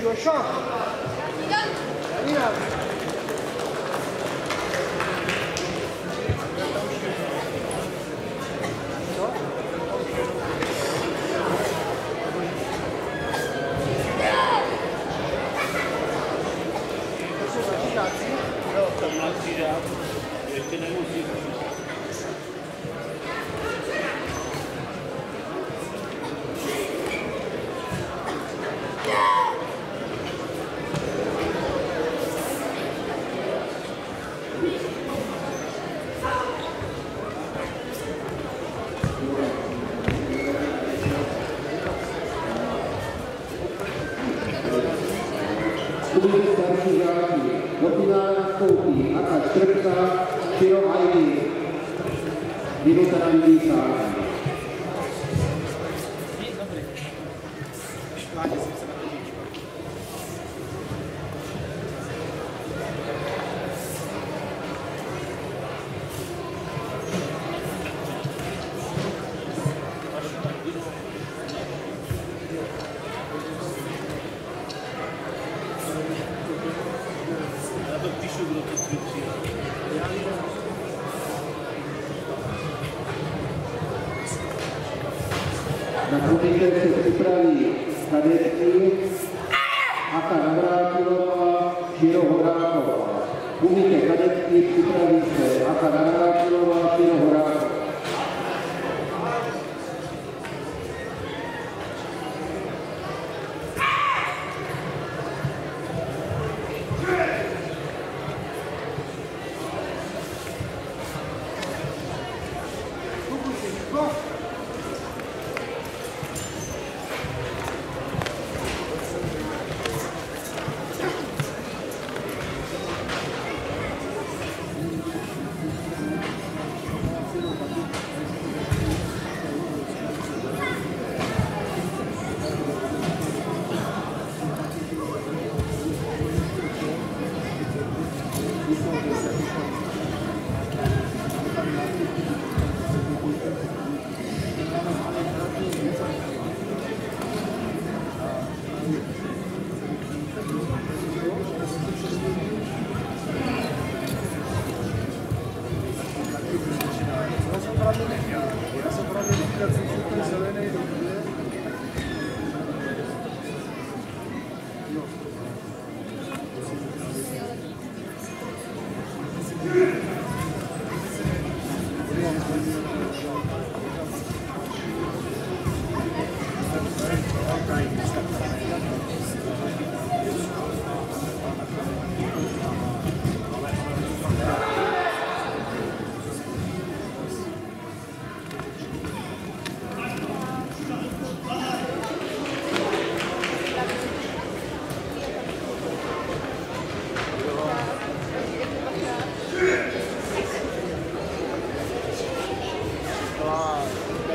Sean. Janina. No, tam na křížák, ještě nemusí. Kdy starší hráči do finále nastoupí Anna Škrpka, Širo Hajdy, Na krutíček se připraví kadetky Aka Navrátilová, Širo Horáková. Umíte kadetky, připraví se Aka Navrátilová, Širo Horáková.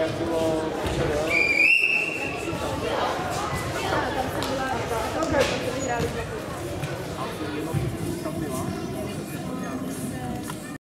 대학교 기차가